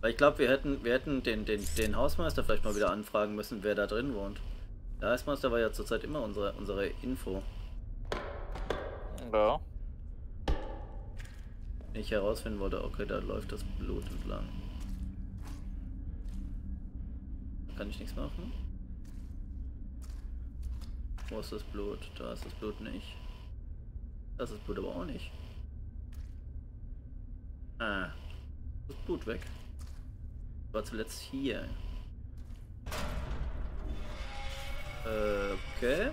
Weil ich glaube, wir hätten, wir hätten den, den, den Hausmeister vielleicht mal wieder anfragen müssen, wer da drin wohnt. Der Hausmeister war ja zurzeit immer unsere, unsere Info. Ja. Wenn ich herausfinden wollte, okay, da läuft das Blut entlang. Da kann ich nichts machen. Wo ist das Blut? Da ist das Blut nicht. Das ist das Blut aber auch nicht. Ah. Das Blut weg. War zuletzt hier. Äh, okay.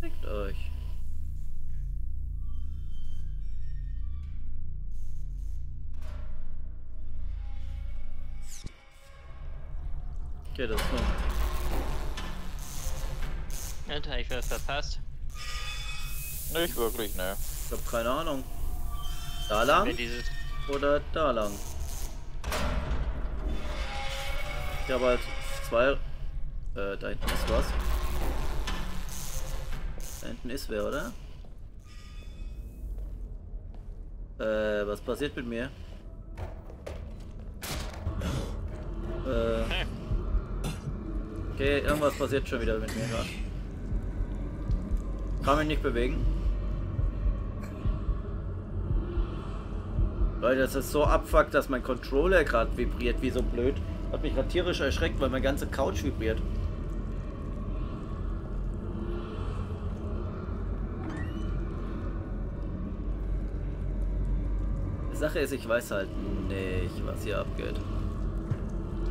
Fickt euch. Okay, das ist nur. Alter, ich was verpasst. Nicht wirklich, ne. Ich hab keine Ahnung. Da lang oder da lang? Ich habe halt zwei. Äh, da hinten ist was. Da hinten ist wer, oder? Äh, was passiert mit mir? Äh. Okay, irgendwas passiert schon wieder mit mir gerade. Kann mich nicht bewegen. Leute, das ist so abfuckt, dass mein Controller gerade vibriert, wie so blöd. Hat mich gerade tierisch erschreckt, weil meine ganze Couch vibriert. Die Sache ist, ich weiß halt nicht, was hier abgeht.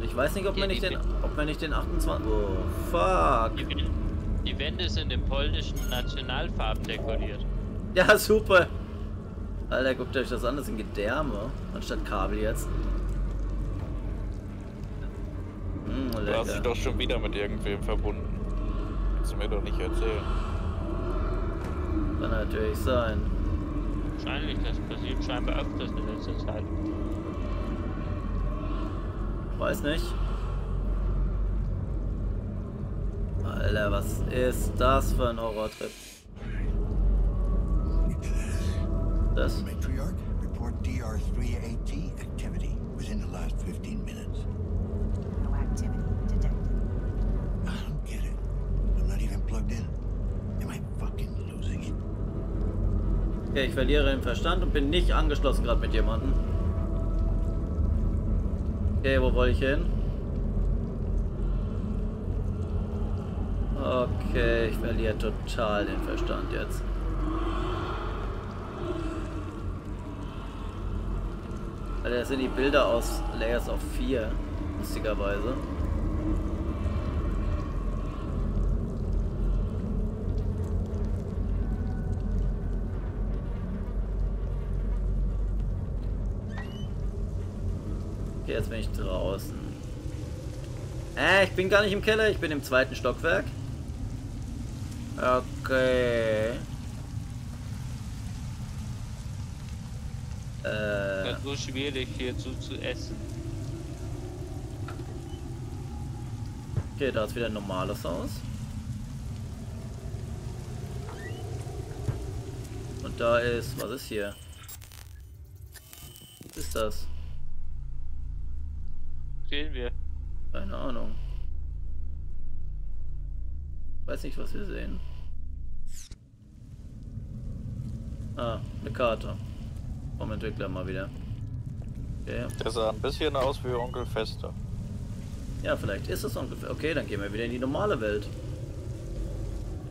Ich weiß nicht, ob Ja, man nicht den, ob man nicht den 28. Oh, fuck. Die Wände sind in polnischen Nationalfarben dekoriert. Ja, super. Alter, guckt euch das an, das sind Gedärme, anstatt Kabel jetzt. Hm, Du hast dich lecker. doch schon wieder mit irgendwem verbunden. Kannst du mir doch nicht erzählen. Kann natürlich sein. Wahrscheinlich, das passiert scheinbar öfters in letzter Zeit. Weiß nicht. Alter, was ist das für ein Horrortrip? It? Okay, ich verliere den Verstand und bin nicht angeschlossen gerade mit jemandem. Okay, wo wollte ich hin? Okay, ich verliere total den Verstand jetzt. Alter, das sind die Bilder aus Layers of 4, lustigerweise. Okay, jetzt bin ich draußen. Äh, ich bin gar nicht im Keller, ich bin im zweiten Stockwerk. Okay. Äh, Es ist so schwierig hierzu zu essen. okay, da ist wieder ein normales Haus. Und da ist, was ist hier? Was ist das? Sehen wir. Keine Ahnung. Weiß nicht, was wir sehen. Ah, eine Karte. Vom Entwickler mal wieder. Okay. Der sah ein bisschen aus wie Onkel Fester. Ja, vielleicht ist es ungefähr. Okay, dann gehen wir wieder in die normale Welt.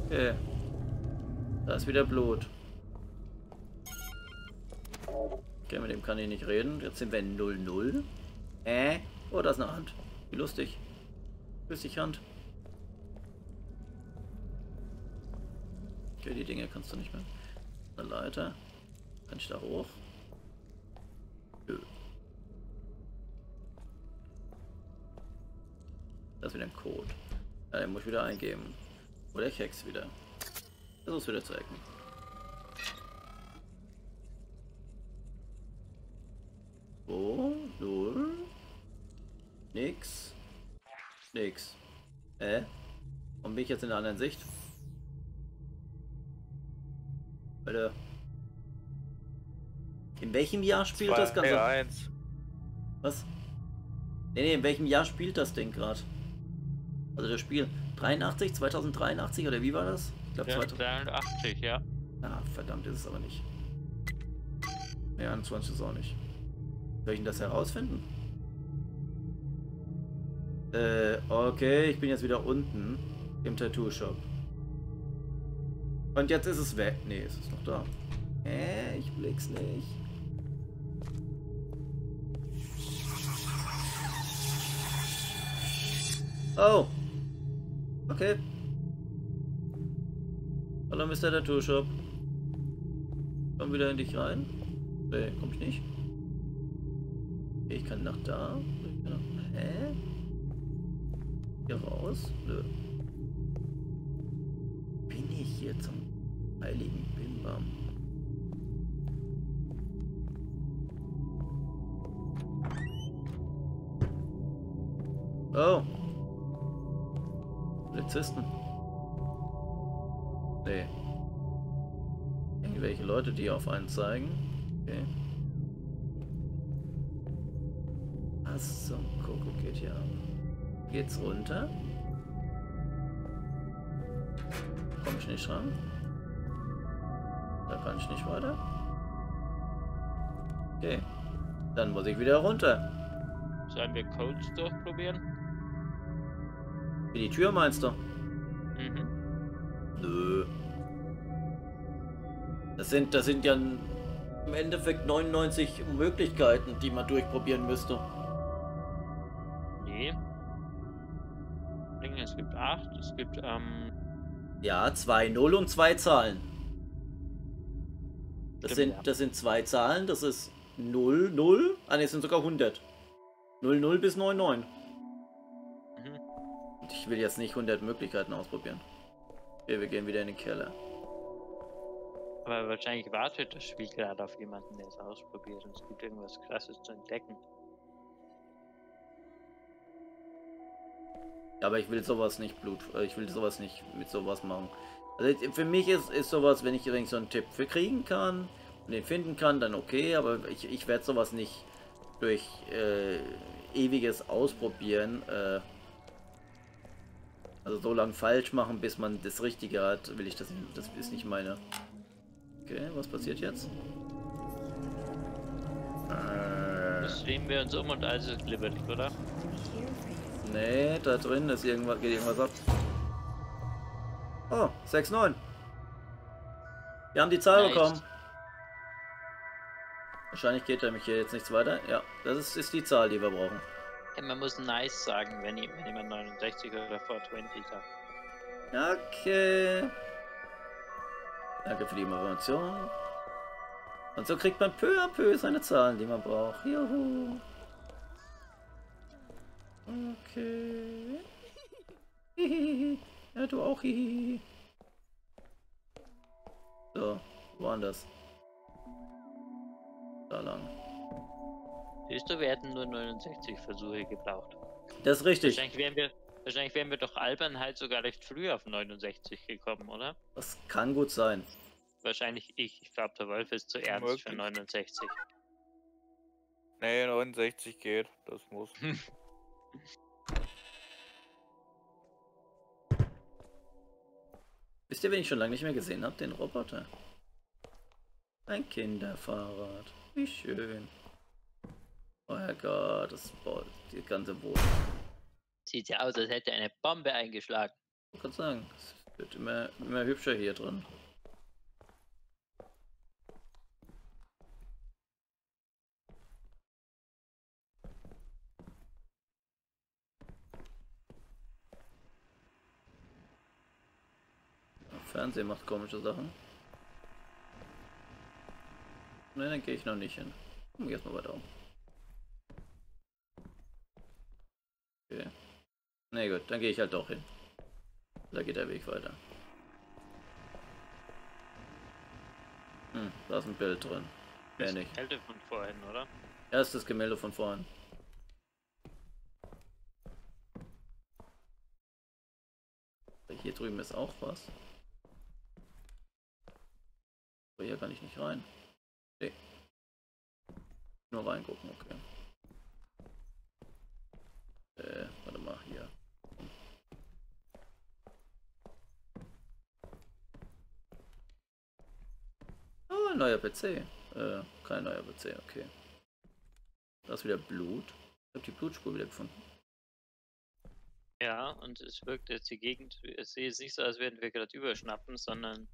Okay. Da ist wieder Blut. Okay, mit dem kann ich nicht reden. Jetzt sind wir in 0-0. Äh? Oh, da ist eine Hand. Wie lustig. Grüß dich, Hand. Okay, die Dinge kannst du nicht mehr. Eine Leiter. Kann ich da hoch? Das wieder ein Code. Ja, den muss ich wieder eingeben. Oder ich hex wieder. Versuch's wieder zu hacken. So, null. Nix. Nix. Hä? Warum bin ich jetzt in der anderen Sicht? Alter. In welchem Jahr spielt das Ganze? eins. Was? Nee, nee, in welchem Jahr spielt das Ding gerade? Also das Spiel 83, 2083 oder wie war das? Ich glaube Ja, 2000. 83, ja. Ah, verdammt, ist es aber nicht. Ja, 21 ist auch nicht. Soll ich denn das herausfinden? Äh, okay, ich bin jetzt wieder unten im Tattoo-Shop. Und jetzt ist es weg. Nee, ist es noch da. Hä? Ich blick's nicht. Oh. Okay. Hallo, Mr. Tattoo Shop. Komm wieder in dich rein. Nee, komm ich nicht. Ich kann nach da. Ich kann nach... Hä? Hier raus? Nö. Bin ich hier zum heiligen Bimbam? Oh. Polizisten. Nee. Irgendwelche Leute, die auf einen zeigen. Okay. Zum Kuckuck geht hier ab? Geht's runter? Komm ich nicht ran? Da kann ich nicht weiter. Okay. Dann muss ich wieder runter. Sollen wir Codes durchprobieren? Wie die Tür meinst du? Mhm. Nö. Das sind, das sind ja im Endeffekt 99 Möglichkeiten, die man durchprobieren müsste. Nee. Es gibt 8, es gibt, ähm, Ja, 2 0 und zwei Zahlen. Das Stimmt, sind, ja. das sind zwei Zahlen, das ist 0, 0, ah ne, es sind sogar 100. 0, 0 bis 9, 9. ich will jetzt nicht 100 Möglichkeiten ausprobieren. Okay, wir gehen wieder in den Keller. aber wahrscheinlich wartet das Spiel gerade auf jemanden, der es ausprobiert und es gibt irgendwas krasses zu entdecken. Ja, aber ich will sowas nicht Blut, äh, ich will sowas nicht mit sowas machen. Also für mich ist, ist sowas, wenn ich irgend so einen Tipp für kriegen kann und den finden kann, dann okay, aber ich, ich werde sowas nicht durch äh, ewiges Ausprobieren, äh, also so lange falsch machen, bis man das Richtige hat, will ich das nicht, das ist nicht meine. Okay, was passiert jetzt? Äh, Das drehen wir uns um und alles ist glibbelig, oder? Nee, da drin ist irgendwas, geht irgendwas ab. Oh, 6-9. Wir haben die Zahl Nice. bekommen. Wahrscheinlich geht nämlich hier jetzt nichts weiter. Ja, das ist, ist die Zahl, die wir brauchen. Ja, man muss nice sagen, wenn, je- wenn jemand 69 oder 420 sagt. Okay. Danke für die Information. Und so kriegt man peu à peu seine Zahlen, die man braucht. Juhu. Okay. Hihihi. Ja, du auch. Hihihi. So, woanders. Da lang. Siehst du, wir hätten nur 69 Versuche gebraucht. Das ist richtig. Wahrscheinlich wären wir, wahrscheinlich wären wir doch albern halt sogar recht früh auf 69 gekommen, oder? Das kann gut sein. Wahrscheinlich ich. Ich glaube, der Wolf ist zu ernst für Möglich. 69. Nee, 69 geht. Das muss. Wisst ihr, wen ich schon lange nicht mehr gesehen habe? Den Roboter. Ein Kinderfahrrad. Wie schön. Oh Herrgott, das baut die ganze Wohnung. Sieht ja aus, als hätte eine Bombe eingeschlagen. Ich kann sagen, es wird immer, immer hübscher hier drin. Fernsehen macht komische Sachen. Ne, dann gehe ich noch nicht hin. Gucken wir erstmal weiter um. Okay. Ne gut, dann gehe ich halt doch hin. Da geht der Weg weiter. Hm, da ist ein Bild drin. Mehr Das nicht. Kälte von vorhin, oder? Erstes Gemälde von vorhin. Hier drüben ist auch was. Aber hier kann ich nicht rein. Nee. Nur reingucken, okay. Äh, warte mal, hier. Oh, ein neuer PC. Äh, kein neuer PC, okay. Da ist wieder Blut. Ich habe die Blutspur wieder gefunden. Ja, und es wirkt jetzt die Gegend, es ist nicht so, als würden wir gerade überschnappen, sondern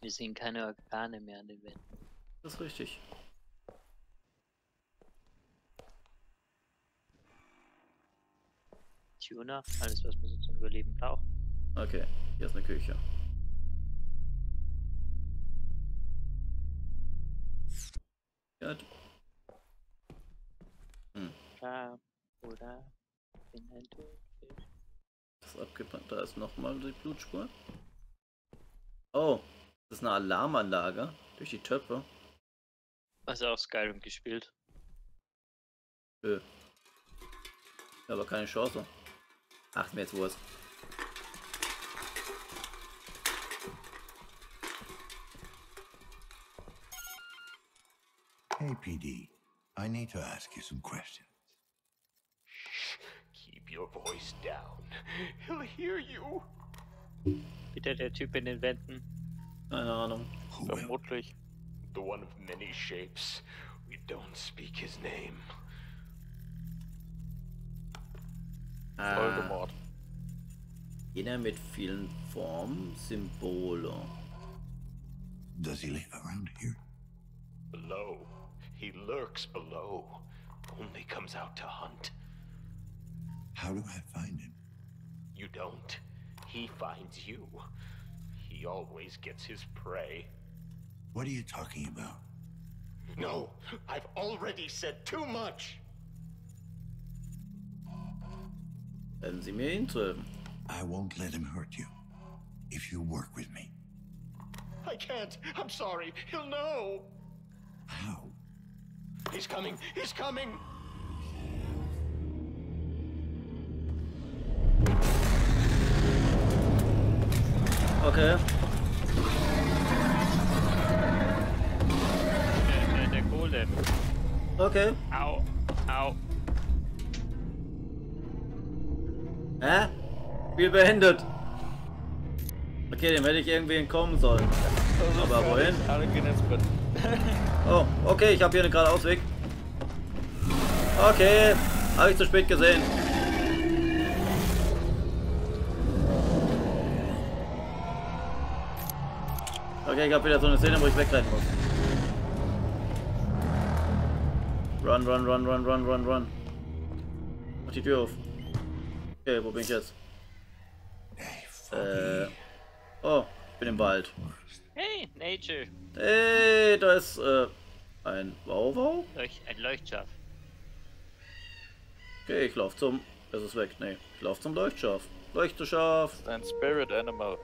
wir sehen keine Organe mehr an den Wänden. Das ist richtig. Tuna, alles was man so zum Überleben braucht. Okay, hier ist eine Küche. Gut. Ja, oder bin ein. Das ist abgebrannt. Da ist nochmal die Blutspur. Oh, das ist eine Alarmanlage durch die Töpfe. Hast du auch Skyrim gespielt? Nö. Ja, aber keine Chance. Ach, mir jetzt Wurst. Hey, PD. I need to ask you some questions. Keep your voice down. He'll hear you. Wieder der Typ in den Wänden. Keine Ahnung. Vermutlich. The one of many shapes. We don't speak his name. Ah, Voldemort. jener mit vielen Formen, Symbole. Does he live around here? Below. He lurks below. Only comes out to hunt. How do I find him? You don't. He finds you. He always gets his prey. What are you talking about? No, I've already said too much. Werden Sie mir ihn treffen? I won't let him hurt you. If you work with me. I can't. I'm sorry. He'll know. How? He's coming. He's coming. Okay. Der, der, der Golem. Okay. Au, au. Hä? Spiel beendet. Okay, dem hätte ich irgendwie entkommen sollen. Aber wohin? Alle gehen ins Bett. Oh, okay, ich habe hier einen geradeausweg. Okay, habe ich zu spät gesehen. Okay, ich habe wieder so eine Szene, wo ich wegrennen muss. Run, run, run, run, run, run, run. Mach die Tür auf. Okay, wo bin ich jetzt? Äh. Oh, ich bin im Wald. Hey, Nature. Hey, da ist äh, ein Wauwau. Leuch ein Leuchtschaf. Okay, ich lauf zum. Es ist weg. Nee, ich lauf zum Leuchtschaf. Leuchtschaf. Ein Spirit Animal.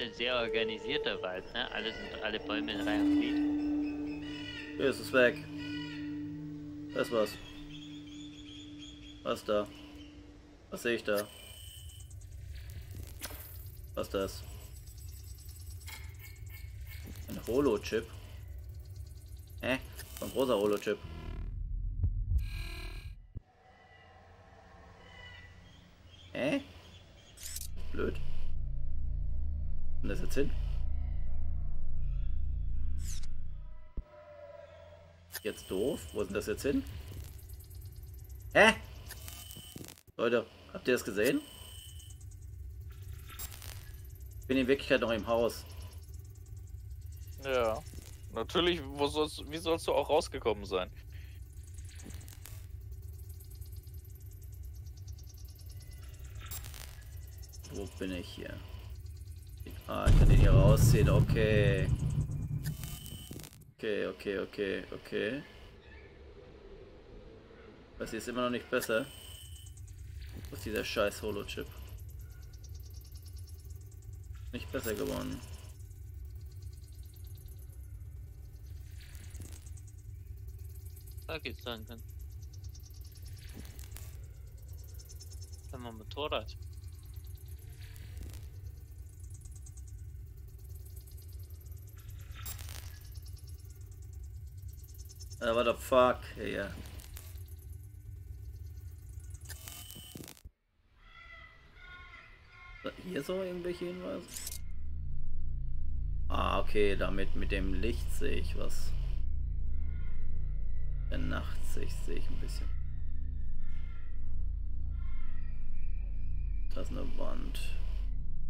Ein sehr organisierter Wald, ne? Alle sind alle Bäume in Reihe und Glied. Okay, es ist weg. Da ist was. Was da? Was sehe ich da? Was ist das? Ein Holo-Chip. Hä? So ein großer Holo-Chip. Hä? Blöd. Und das jetzt hin? Jetzt doof. Wo sind das jetzt hin? Hä? Leute, habt ihr das gesehen? Ich bin in Wirklichkeit noch im Haus. Ja. Natürlich, wo sollst, wie sollst du auch rausgekommen sein? Wo bin ich hier? Ah, ich kann den hier rausziehen. Okay. Okay, okay, okay, okay. Das hier ist immer noch nicht besser. Wo ist dieser scheiß Holo-Chip? Nicht besser geworden. Buggys sein kann. Wenn man Motorrad. Uh, what the fuck, yeah. Hier so irgendwelche Hinweise? Ah, okay, damit mit dem Licht sehe ich was. Der Nachtsicht sehe ich ein bisschen. Da ist eine Wand.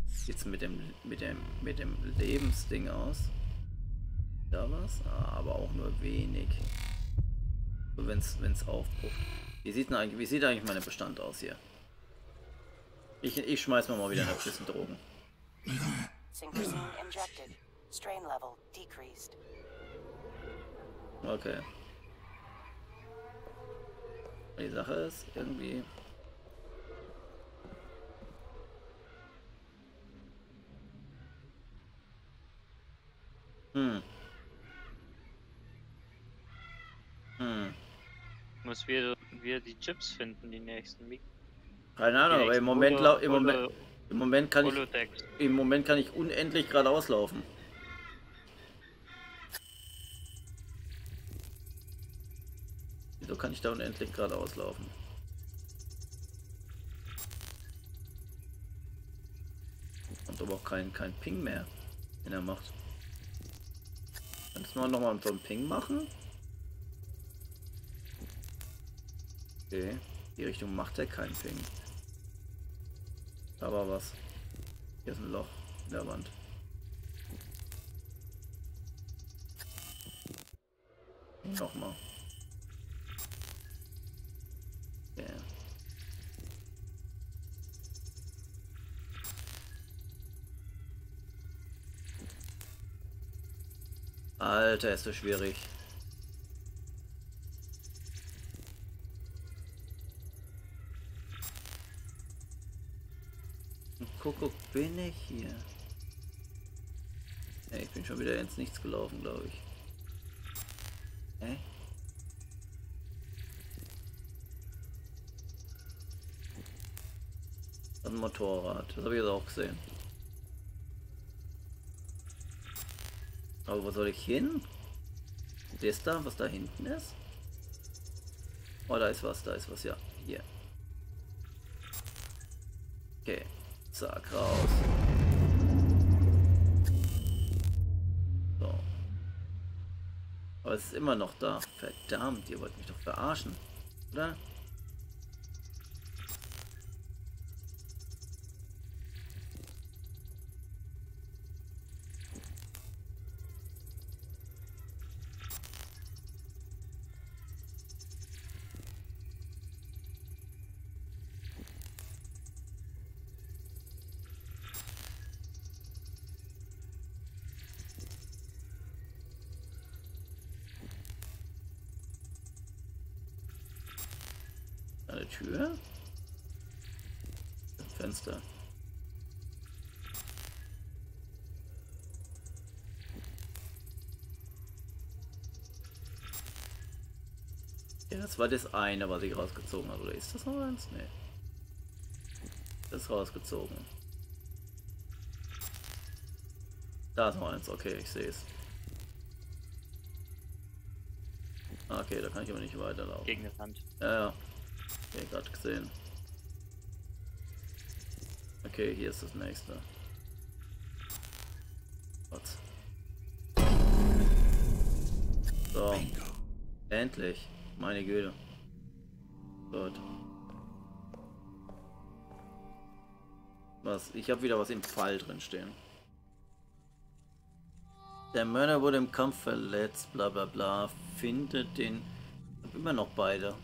Sieht's mit dem mit dem mit dem Lebensding aus? Da was? Ah, aber auch nur wenig. So, wenn's wenn's aufguckt. Wie sieht denn eigentlich wie sieht eigentlich meine Bestand aus hier? Ich, ich schmeiß mir mal wieder ein bisschen Drogen. Okay. Die Sache ist irgendwie. Hm. Hm. Muss wir, wir die Chips finden, die nächsten. Wie Keine Ahnung, aber im Moment, im Moment, im Moment kann ich, im Moment kann ich unendlich geradeaus laufen. Kann ich da unendlich geradeaus laufen? Und aber auch kein, kein Ping mehr, den er macht. Kannst du noch mal so einen Ping machen? Okay, die Richtung macht er keinen Ping. Da war was. Hier ist ein Loch in der Wand. Nochmal. Alter, ist das schwierig. Kuckuck, bin ich hier? Ey, ich bin schon wieder ins Nichts gelaufen, glaube ich. Hä? Ein Motorrad, das habe ich jetzt auch gesehen. Aber wo soll ich hin? Das da, was da hinten ist? Oh, da ist was, da ist was, ja. Hier. Okay. Zack, raus. So. Aber es ist immer noch da. Verdammt, ihr wollt mich doch verarschen. Oder? Tür? Fenster. Ja, das war das eine, was ich rausgezogen habe. Oder ist das noch eins? Nee. Das ist rausgezogen. Da ist noch eins. Okay, ich sehe es. Okay, da kann ich aber nicht weiterlaufen. Gegen die Wand. Ja, ja. Okay, gerade gesehen. Okay, hier ist das nächste. Was? So, endlich. Meine Güte. Gut. Was? Ich habe wieder was im Fall drin stehen. Der Mörder wurde im Kampf verletzt, bla bla bla. Findet den. Ich hab immer noch beide.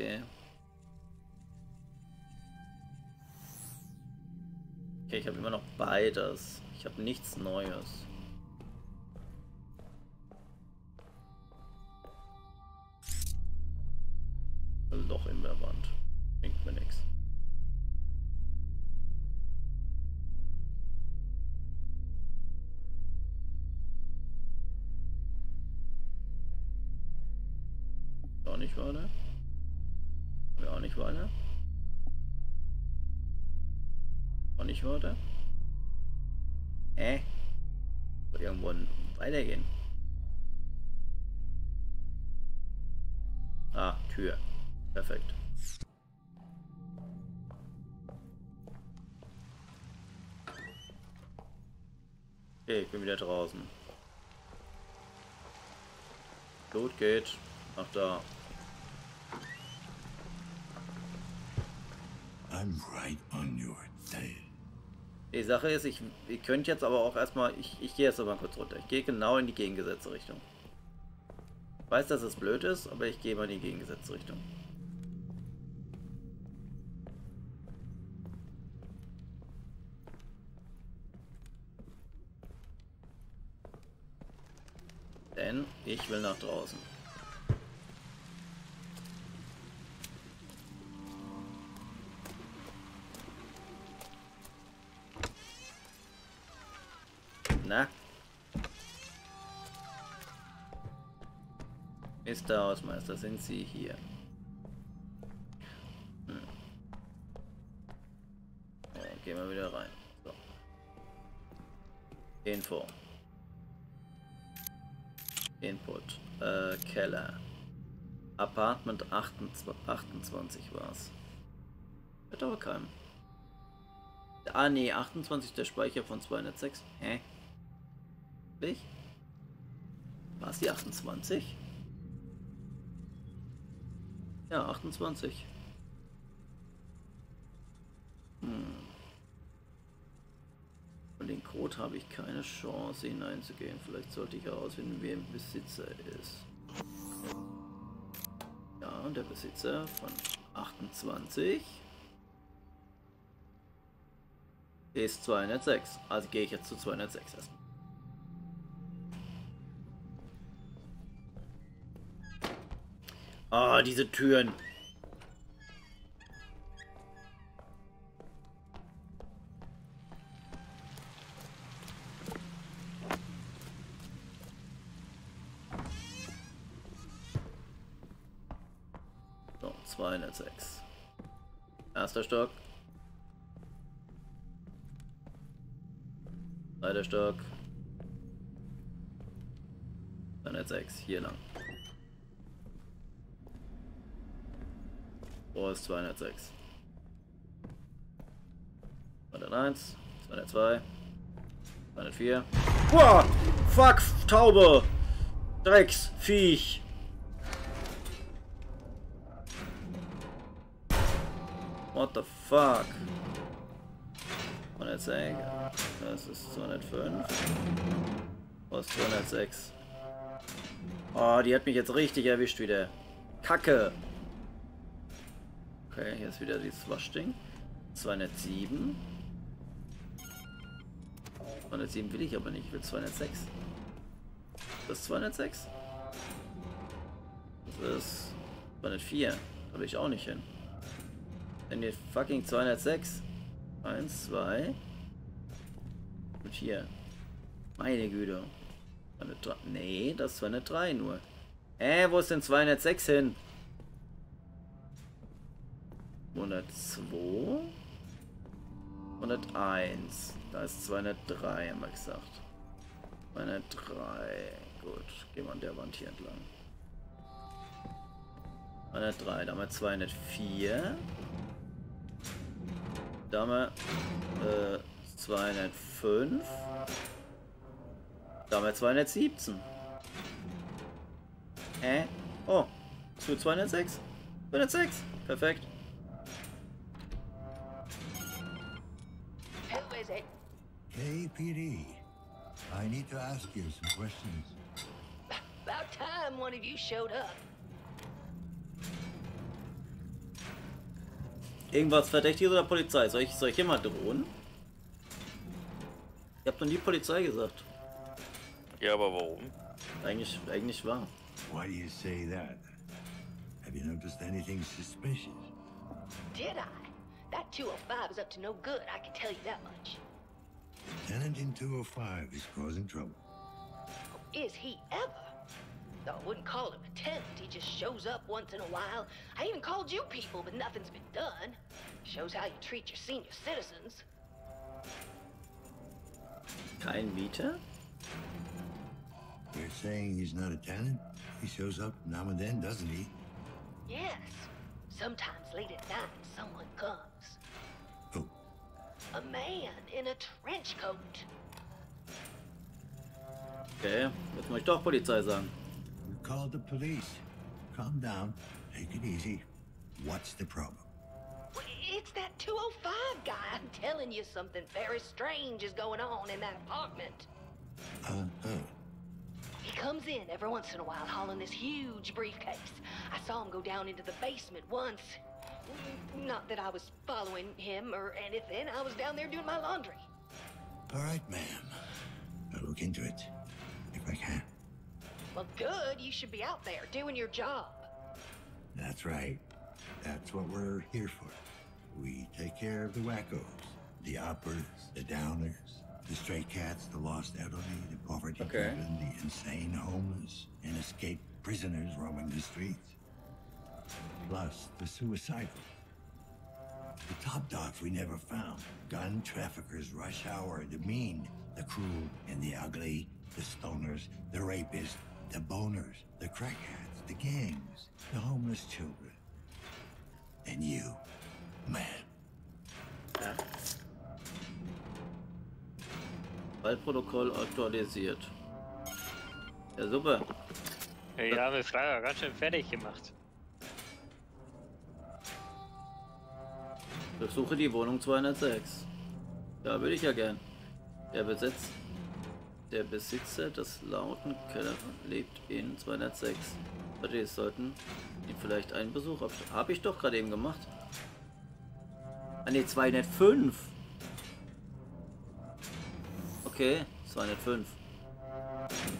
Okay. Okay, ich habe immer noch beides. Ich habe nichts Neues. Loch in der Wand. Bringt mir nichts. Auch nicht weiter. Auch nicht weiter. Auch nicht weiter. Hä? Soll irgendwo weitergehen. Ah, Tür. Perfekt. Okay, ich bin wieder draußen. Blut geht. Ach da. I'm right on your tail. Die Sache ist, ich, ich könnte jetzt aber auch erstmal, ich, ich gehe jetzt aber kurz runter. Ich gehe genau in die gegengesetzte Richtung. Ich weiß, dass es blöd ist, aber ich gehe mal in die gegengesetzte Richtung. Denn ich will nach draußen. Mr. Hausmeister, sind Sie hier? Hm. Ja, gehen wir wieder rein. So. Info. Input. Äh, Keller. Apartment 28, 28 war's. Wird aber keinem. Ah, nee, 28 der Speicher von 206. Hä? Ich? War es die 28? Ja, 28. Hm. Und den Code habe ich keine Chance hineinzugehen. Vielleicht sollte ich herausfinden, wer im Besitzer ist. Ja, und der Besitzer von 28 ist 206. Also gehe ich jetzt zu 206 erstmal. Ah, diese Türen. So, 206. Erster Stock. Zweiter Stock. 206, hier lang. Ist 206? 201, 202, 204. Boah! Fuck, Taube! Drecks, Viech! What the fuck? 206. Das ist 205. Wo ist 206? Oh, die hat mich jetzt richtig erwischt wieder. Kacke! Okay, hier ist wieder dieses Waschding. 207. 207 will ich aber nicht, ich will 206. Das ist 206? Das ist 204. Da will ich auch nicht hin. Denn die fucking 206. 1, 2. Und hier. Meine Güte. 203. Nee, das ist 203 nur. Äh, wo ist denn 206 hin? 102. 101. Da ist 203, haben wir gesagt. 203. Gut, gehen wir an der Wand hier entlang. 203, da haben wir 204. Da haben wir äh, 205. Da haben wir 217. Äh? Oh, zu 206. 206. Perfekt. KPD. I need to ask you some questions. About time one of you showed up. Irgendwas Verdächtiges oder Polizei? Soll ich, soll ich hier mal drohen? Ich hab noch nie Polizei gesagt. Ja, aber warum? Eigentlich, eigentlich war. Why do you say that? Have you noticed anything suspicious? Did I? That 205 is up to no good, I can tell you that much. Tenant in 205 is causing trouble. Is he ever? Though I wouldn't call him a tenant, he just shows up once in a while. I even called you people, but nothing's been done. Shows how you treat your senior citizens. Kein Vita? You're saying he's not a tenant? He shows up now and then, doesn't he? Yes. Sometimes late at night, someone comes. Who? A man in a trench coat. Okay, jetzt muss ich doch Polizei sagen. You called the police. Calm down. Take it easy. What's the problem? It's that 205 guy. I'm telling you something very strange is going on in that apartment. Uh-huh. He comes in every once in a while hauling this huge briefcase. I saw him go down into the basement once. Not that I was following him or anything. I was down there doing my laundry. All right, ma'am. I'll look into it. If I can. Well, good. You should be out there doing your job. That's right. That's what we're here for. We take care of the wackos, the uppers, the downers, the stray cats, the lost elderly, the poverty Okay. driven, the insane homeless, and escaped prisoners roaming the streets. Plus the suicidal. The top dogs we never found. Gun traffickers, rush hour, the mean, the cruel, and the ugly, the stoners, the rapists, the boners, the crackheads, the gangs, the homeless children. And you, man. Ja. Waldprotokoll aktualisiert. Ja, super. Ja, die arme Frau ganz schön fertig gemacht. Besuche die Wohnung 206. Ja, würde ich ja gern. Der Besitz, der Besitzer des lauten Keller lebt in 206. Leute, sollten ihn vielleicht einen Besuch abstatten. Habe ich doch gerade eben gemacht. Ah ne, 205. Okay, 205.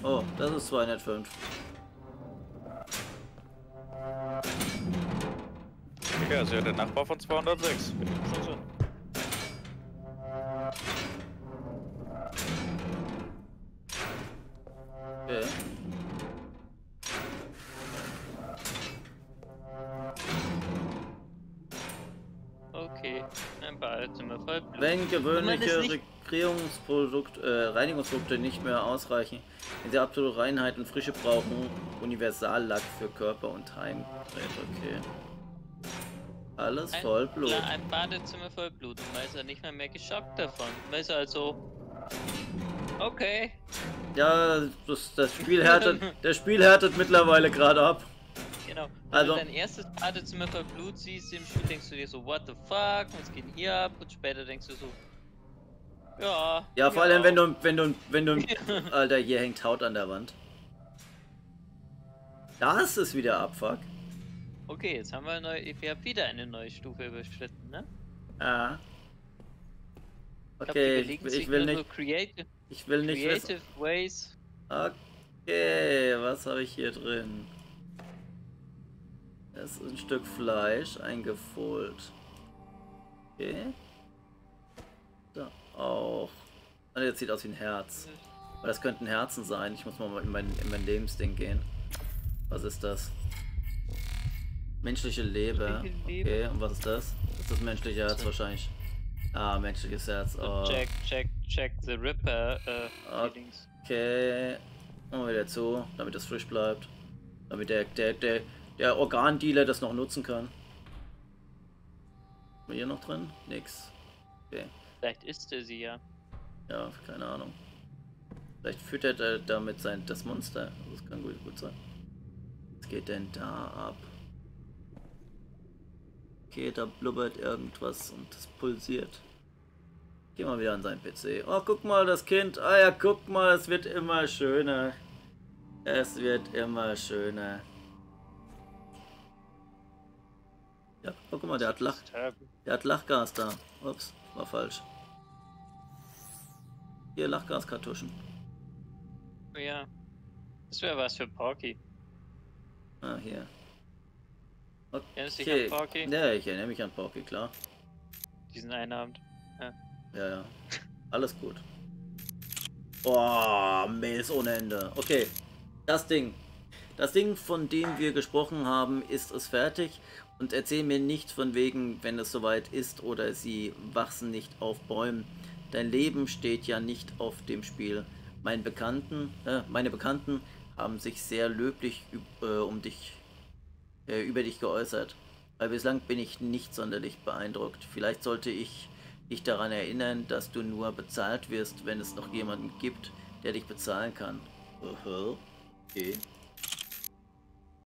Oh, das ist 205. Okay, also ja der Nachbar von 206. Schon Sinn. Okay. Okay, ein Badezimmer voll Blut. Wenn gewöhnliche Regierungsprodukt, äh, Reinigungsprodukte nicht mehr ausreichen, wenn sie absolute Reinheit und Frische brauchen, Universallack für Körper und Heimgerät, okay. Alles Ein, voll Blut. Klar, ein Badezimmer voll Blut und man ist ja nicht mal mehr geschockt davon. Man ist also. Okay. Ja, das, das Spiel härtet, das Spiel härtet mittlerweile gerade ab. Genau. Wenn Also- du dein erstes Badezimmer voll Blut siehst im Spiel, denkst du dir so, what the fuck, was geht denn hier ab? Und später denkst du so, ja. Ja, vor allem wenn du, wenn du, wenn du. Alter, hier hängt Haut an der Wand. Das ist wieder Abfuck. Okay, jetzt haben wir, neu, wir haben wieder eine neue Stufe überschritten, ne? Ja. Glaub, Okay, ich, überlegen ich will nicht, So creative, ich will nicht creative ways. Okay, was habe ich hier drin? Das ist ein Stück Fleisch, eingefohlt. Okay. Da auch. Ah, das sieht aus wie ein Herz. Aber das könnten Herzen sein. Ich muss mal in mein, in mein Lebensding gehen. Was ist das? Menschliche Leber. Okay, und was ist das? Das ist das menschliche Herz wahrscheinlich. Ah, menschliches Herz. Oh. Check, check, check the Ripper. Feelings. Okay. Machen wir wieder zu, damit es frisch bleibt. Damit der, der, der, der Organdealer das noch nutzen kann. Haben wir hier noch drin? Nix. Okay. Vielleicht ist er sie ja. Ja, keine Ahnung. Vielleicht füttert er damit sein das Monster. Das kann gut, gut sein. Was geht denn da ab? Okay, da blubbert irgendwas und es pulsiert. Geh mal wieder an seinen PC. Oh, guck mal, das Kind. Ah ja, guck mal, es wird immer schöner. Es wird immer schöner. Ja, oh, guck mal, der hat Lach, der hat Lachgas da. Ups, war falsch. Hier Lachgaskartuschen. Oh ja. Das wäre was für Porky. Ah, hier. Erinnerst du dich Okay. an Porky? Ja, ich erinnere mich an Porky, klar. Diesen einen Abend. Ja, ja. Alles gut. Boah, Mails ohne Ende. Okay. Das Ding. Das Ding, von dem wir gesprochen haben, ist es fertig. Und erzähl mir nicht von wegen, wenn es soweit ist oder sie wachsen nicht auf Bäumen. Dein Leben steht ja nicht auf dem Spiel. Meine Bekannten, äh, meine Bekannten haben sich sehr löblich äh, um dich, äh, über dich geäußert. Aber bislang bin ich nicht sonderlich beeindruckt. Vielleicht sollte ich dich daran erinnern, dass du nur bezahlt wirst, wenn es noch jemanden gibt, der dich bezahlen kann. Aha. Okay.